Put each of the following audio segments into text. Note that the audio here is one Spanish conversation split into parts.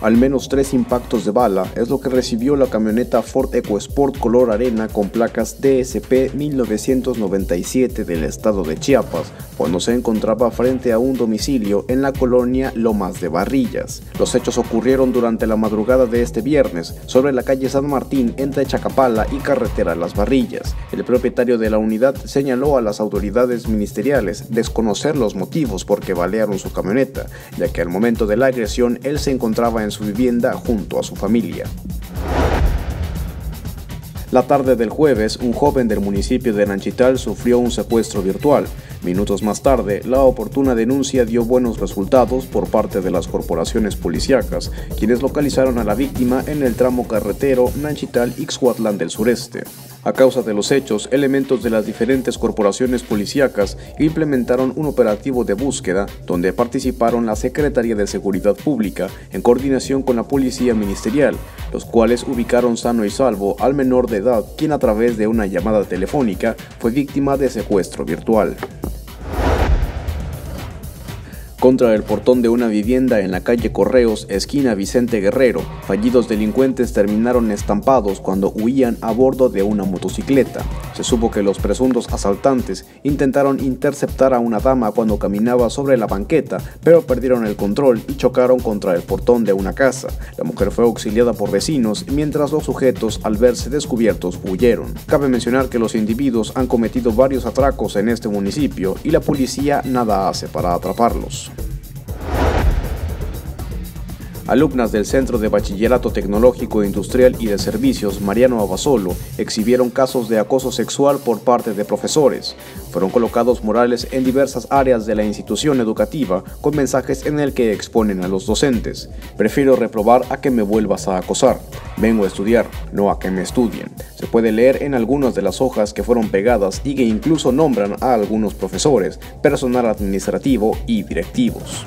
Al menos tres impactos de bala es lo que recibió la camioneta Ford EcoSport color arena con placas DSP 1997 del estado de Chiapas, cuando se encontraba frente a un domicilio en la colonia Lomas de Barrillas. Los hechos ocurrieron durante la madrugada de este viernes sobre la calle San Martín entre Chacapala y carretera Las Barrillas. El propietario de la unidad señaló a las autoridades ministeriales desconocer los motivos por que balearon su camioneta, ya que al momento de la agresión él se encontraba en su vivienda junto a su familia. La tarde del jueves, un joven del municipio de Nanchital sufrió un secuestro virtual. Minutos más tarde, la oportuna denuncia dio buenos resultados por parte de las corporaciones policíacas, quienes localizaron a la víctima en el tramo carretero Nanchital-Ixhuatlán del sureste. A causa de los hechos, elementos de las diferentes corporaciones policíacas implementaron un operativo de búsqueda donde participaron la Secretaría de Seguridad Pública en coordinación con la Policía Ministerial, los cuales ubicaron sano y salvo al menor de edad, quien a través de una llamada telefónica fue víctima de secuestro virtual contra el portón de una vivienda en la calle Correos, esquina Vicente Guerrero. Fallidos delincuentes terminaron estampados cuando huían a bordo de una motocicleta. Se supo que los presuntos asaltantes intentaron interceptar a una dama cuando caminaba sobre la banqueta, pero perdieron el control y chocaron contra el portón de una casa. La mujer fue auxiliada por vecinos mientras los sujetos, al verse descubiertos, huyeron. Cabe mencionar que los individuos han cometido varios atracos en este municipio y la policía nada hace para atraparlos. Alumnas del Centro de Bachillerato Tecnológico Industrial y de Servicios Mariano Abasolo exhibieron casos de acoso sexual por parte de profesores. Fueron colocados murales en diversas áreas de la institución educativa con mensajes en el que exponen a los docentes. Prefiero reprobar a que me vuelvas a acosar. Vengo a estudiar, no a que me estudien. Se puede leer en algunas de las hojas que fueron pegadas y que incluso nombran a algunos profesores, personal administrativo y directivos.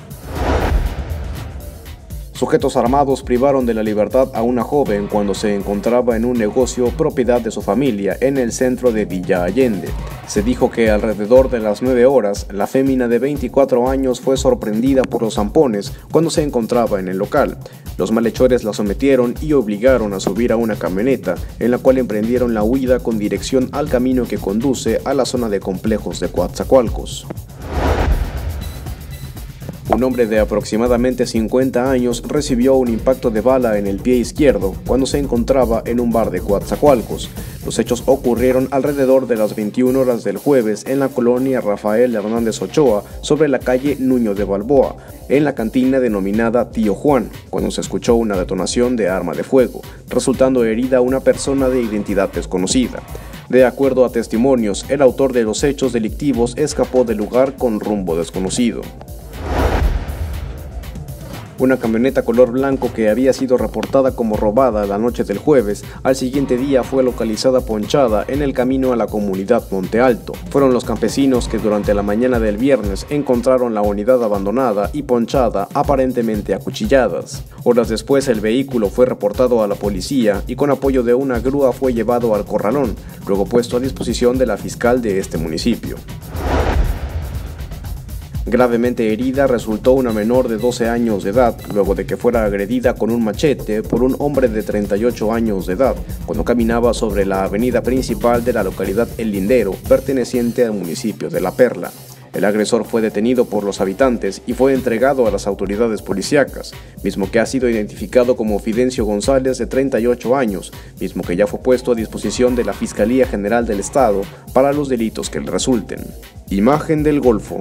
Sujetos armados privaron de la libertad a una joven cuando se encontraba en un negocio propiedad de su familia en el centro de Villa Allende. Se dijo que alrededor de las 9 horas, la fémina de 24 años fue sorprendida por los zampones cuando se encontraba en el local. Los malhechores la sometieron y obligaron a subir a una camioneta, en la cual emprendieron la huida con dirección al camino que conduce a la zona de complejos de Coatzacoalcos. Un hombre de aproximadamente 50 años recibió un impacto de bala en el pie izquierdo cuando se encontraba en un bar de Coatzacoalcos. Los hechos ocurrieron alrededor de las 21 horas del jueves en la colonia Rafael Hernández Ochoa, sobre la calle Nuño de Balboa, en la cantina denominada Tío Juan, cuando se escuchó una detonación de arma de fuego, resultando herida una persona de identidad desconocida. De acuerdo a testimonios, el autor de los hechos delictivos escapó del lugar con rumbo desconocido. Una camioneta color blanco que había sido reportada como robada la noche del jueves, al siguiente día fue localizada ponchada en el camino a la comunidad Monte Alto. Fueron los campesinos que durante la mañana del viernes encontraron la unidad abandonada y ponchada, aparentemente acuchilladas. Horas después el vehículo fue reportado a la policía y con apoyo de una grúa fue llevado al corralón, luego puesto a disposición de la fiscal de este municipio. Gravemente herida resultó una menor de 12 años de edad luego de que fuera agredida con un machete por un hombre de 38 años de edad cuando caminaba sobre la avenida principal de la localidad El Lindero, perteneciente al municipio de La Perla. El agresor fue detenido por los habitantes y fue entregado a las autoridades policíacas, mismo que ha sido identificado como Fidencio González de 38 años, mismo que ya fue puesto a disposición de la Fiscalía General del Estado para los delitos que le resulten. Imagen del Golfo.